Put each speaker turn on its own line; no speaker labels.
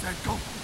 Set, go.